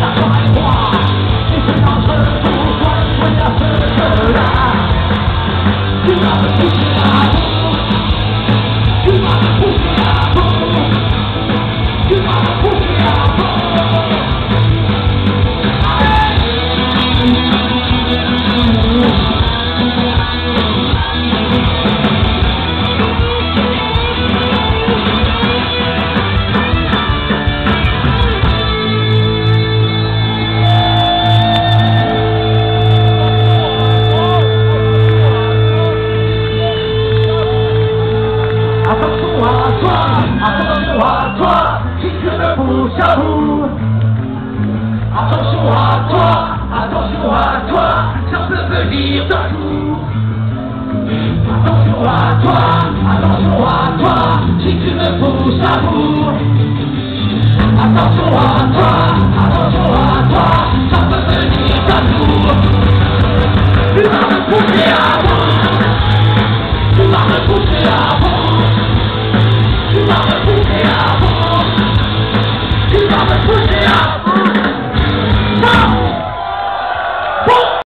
That's what I want. Attention à toi, attention à toi, si tu me pousses à bout. Attention à toi, attention à toi, ça peut venir d'un coup. Attention à toi, attention à toi, si tu me pousses à bout. Attention à toi, attention à toi, ça peut venir d'un. Tu vas me pousser à bout, tu vas me pousser à bout, 不需要，不需要。